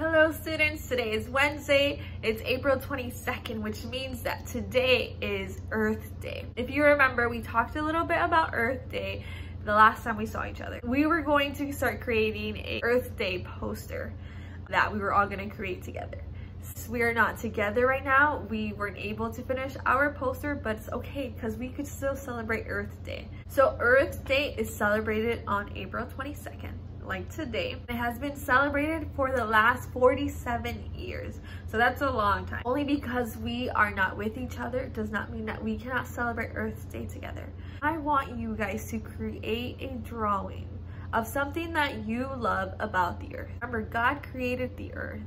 Hello students, today is Wednesday, it's April 22nd, which means that today is Earth Day. If you remember, we talked a little bit about Earth Day the last time we saw each other. We were going to start creating a Earth Day poster that we were all gonna create together. We are not together right now. We weren't able to finish our poster, but it's okay because we could still celebrate Earth Day. So Earth Day is celebrated on April 22nd like today. It has been celebrated for the last 47 years. So that's a long time. Only because we are not with each other does not mean that we cannot celebrate Earth Day together. I want you guys to create a drawing of something that you love about the earth. Remember, God created the earth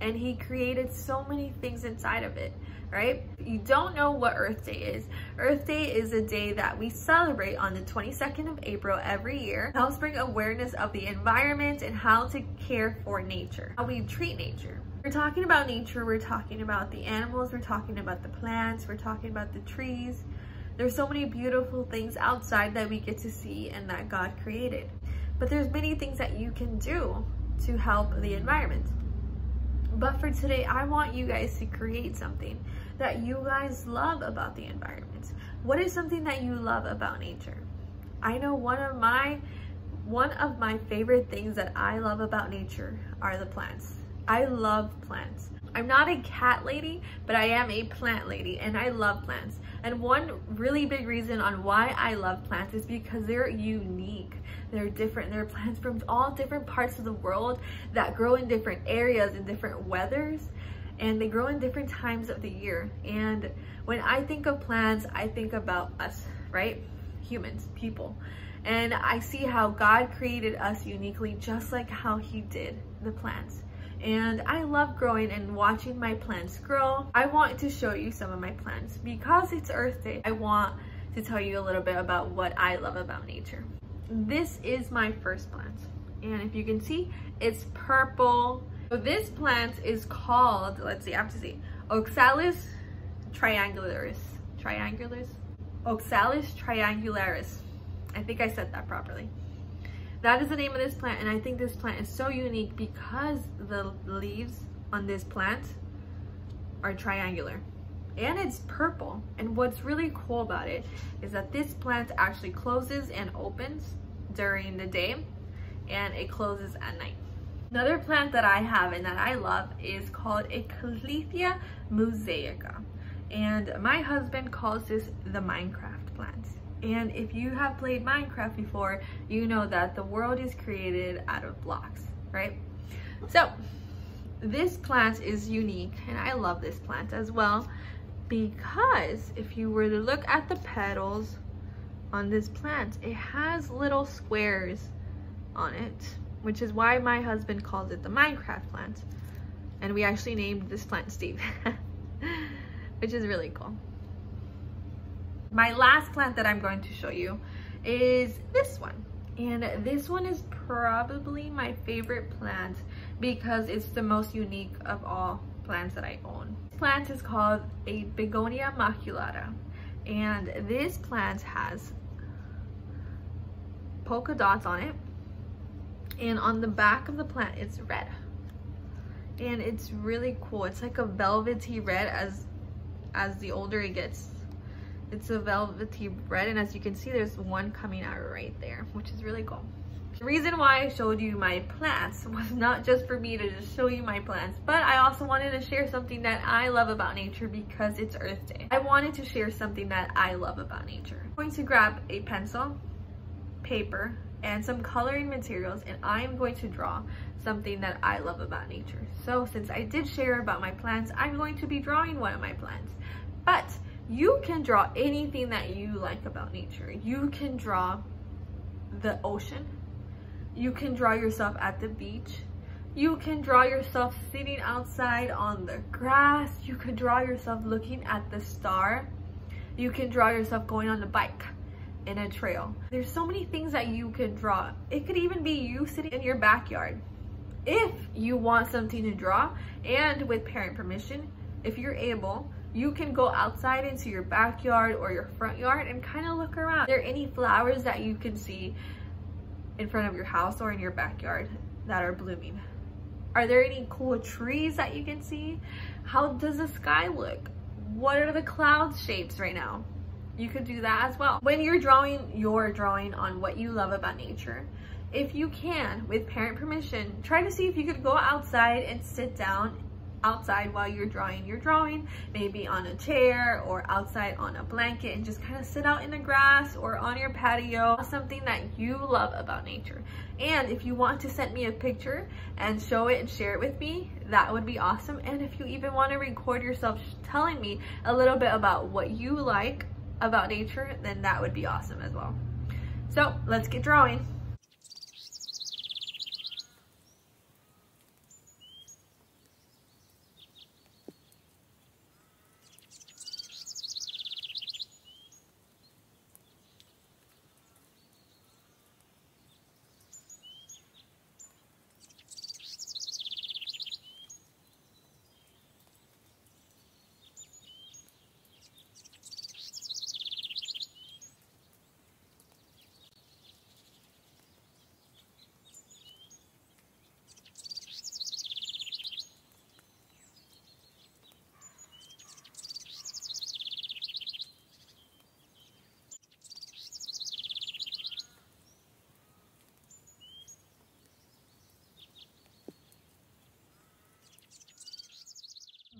and he created so many things inside of it right? You don't know what earth day is. Earth day is a day that we celebrate on the 22nd of april every year. It helps bring awareness of the environment and how to care for nature how we treat nature. We're talking about nature we're talking about the animals we're talking about the plants we're talking about the trees. There's so many beautiful things outside that we get to see and that god created. But there's many things that you can do to help the environment but for today, I want you guys to create something that you guys love about the environment. What is something that you love about nature? I know one of my one of my favorite things that I love about nature are the plants. I love plants. I'm not a cat lady, but I am a plant lady and I love plants. And one really big reason on why I love plants is because they're unique. They're different. They're plants from all different parts of the world that grow in different areas in different weathers and they grow in different times of the year. And when I think of plants, I think about us, right? Humans, people. And I see how God created us uniquely just like how he did the plants and I love growing and watching my plants grow. I want to show you some of my plants because it's Earth Day. I want to tell you a little bit about what I love about nature. This is my first plant and if you can see, it's purple. So this plant is called, let's see, I have to see, Oxalis triangularis. Triangularis? Oxalis triangularis. I think I said that properly. That is the name of this plant and I think this plant is so unique because the leaves on this plant are triangular and it's purple. And what's really cool about it is that this plant actually closes and opens during the day and it closes at night. Another plant that I have and that I love is called Calathea mosaica. And my husband calls this the Minecraft plant. And if you have played Minecraft before, you know that the world is created out of blocks, right? So this plant is unique and I love this plant as well because if you were to look at the petals on this plant, it has little squares on it, which is why my husband calls it the Minecraft plant. And we actually named this plant Steve, which is really cool. My last plant that I'm going to show you is this one. And this one is probably my favorite plant because it's the most unique of all plants that I own. This plant is called a Begonia maculata. And this plant has polka dots on it. And on the back of the plant, it's red. And it's really cool. It's like a velvety red as as the older it gets it's a velvety red and as you can see there's one coming out right there, which is really cool. The reason why I showed you my plants was not just for me to just show you my plants, but I also wanted to share something that I love about nature because it's Earth Day. I wanted to share something that I love about nature. I'm going to grab a pencil, paper, and some coloring materials and I'm going to draw something that I love about nature. So since I did share about my plants, I'm going to be drawing one of my plants. But you can draw anything that you like about nature. You can draw the ocean. You can draw yourself at the beach. You can draw yourself sitting outside on the grass. You can draw yourself looking at the star. You can draw yourself going on the bike in a trail. There's so many things that you can draw. It could even be you sitting in your backyard. If you want something to draw and with parent permission, if you're able, you can go outside into your backyard or your front yard and kind of look around. Are there any flowers that you can see in front of your house or in your backyard that are blooming? Are there any cool trees that you can see? How does the sky look? What are the cloud shapes right now? You could do that as well. When you're drawing, you're drawing on what you love about nature. If you can, with parent permission, try to see if you could go outside and sit down outside while you're drawing your drawing, maybe on a chair or outside on a blanket and just kind of sit out in the grass or on your patio, something that you love about nature. And if you want to send me a picture and show it and share it with me, that would be awesome. And if you even want to record yourself telling me a little bit about what you like about nature, then that would be awesome as well. So let's get drawing.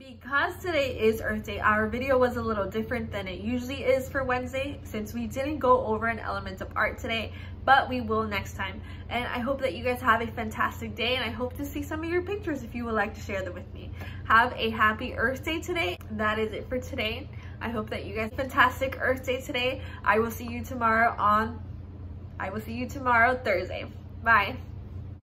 Because today is Earth Day, our video was a little different than it usually is for Wednesday since we didn't go over an element of art today, but we will next time. And I hope that you guys have a fantastic day and I hope to see some of your pictures if you would like to share them with me. Have a happy Earth Day today. That is it for today. I hope that you guys have fantastic Earth Day today. I will see you tomorrow on, I will see you tomorrow Thursday. Bye.